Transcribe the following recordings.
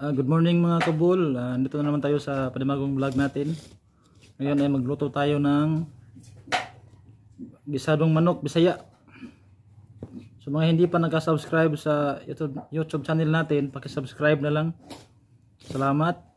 Ah, good morning mga kabul. Ah, nandito na naman tayo sa panimagong vlog natin. Ngayon ay magluto tayo ng gisadong manok bisaya. So mga hindi pa nagka-subscribe sa YouTube, YouTube channel natin, paki-subscribe na lang. Salamat.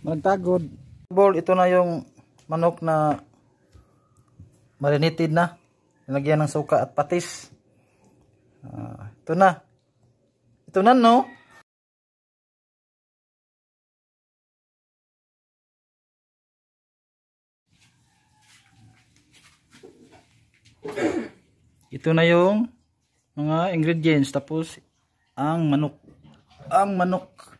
Magtagod. Ball, ito na yung manok na marinated na. Nilagyan ng suka at patis. Ah, ito na. Ito na, no? Ito na yung mga ingredients. Tapos, ang manok. Ang manok.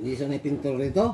Hindi sanay pintor rito.